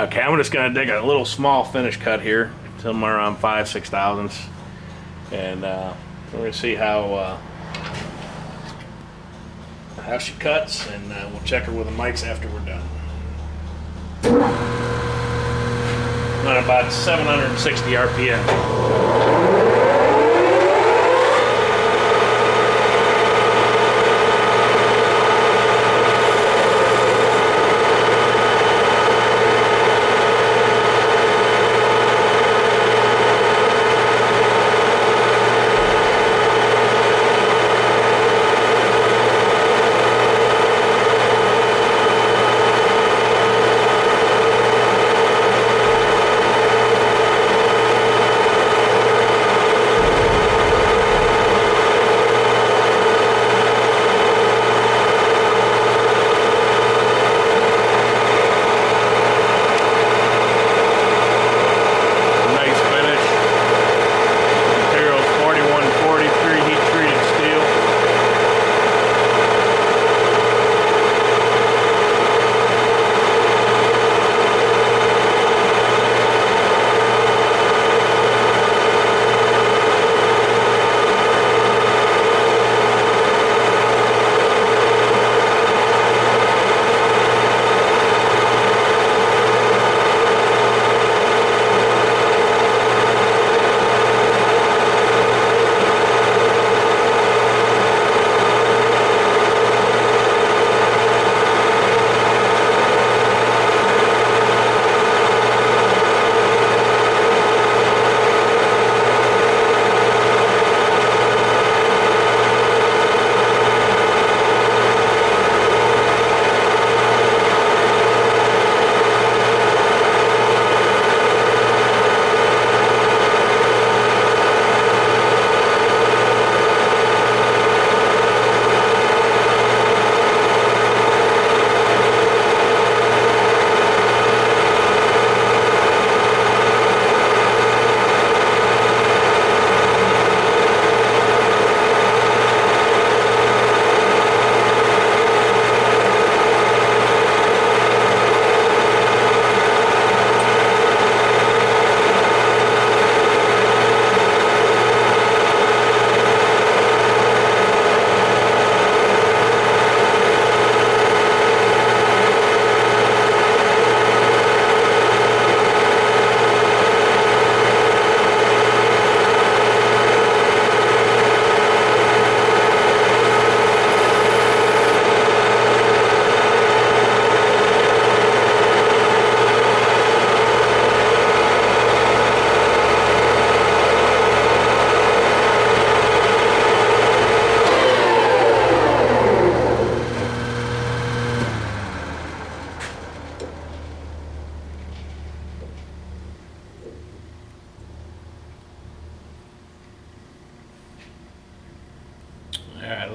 Okay, I'm just gonna dig a little small finish cut here, somewhere around five, six thousandths. And uh, we're gonna see how uh, how she cuts and uh, we'll check her with the mics after we're done. On about 760 RPM.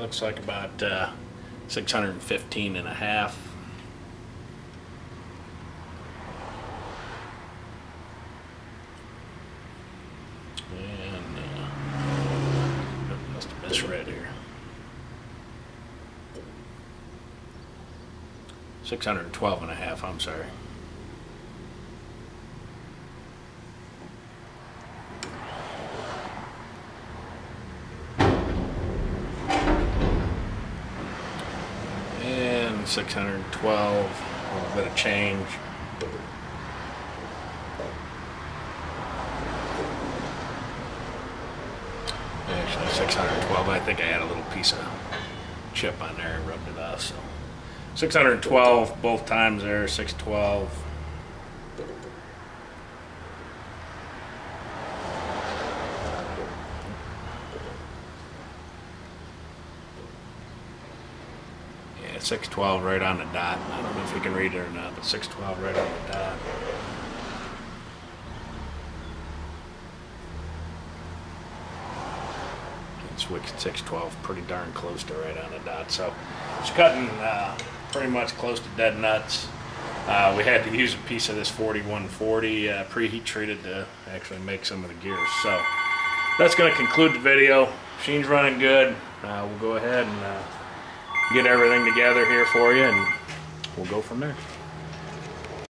Looks like about uh, 615 and a half. Uh, oh, must have here. 612 and a half, I'm sorry. And 612, a little bit of change. Actually, 612. I think I had a little piece of chip on there, and rubbed it off. So 612 both times there. 612. Yeah, 612 right on the dot. I don't know if you can read it or not, but 612 right on the dot. It's 612, pretty darn close to right on the dot. So it's cutting uh, pretty much close to dead nuts. Uh, we had to use a piece of this 4140 uh, preheat treated to actually make some of the gears. So that's going to conclude the video. Machine's running good. Uh, we'll go ahead and uh, get everything together here for you and we'll go from there.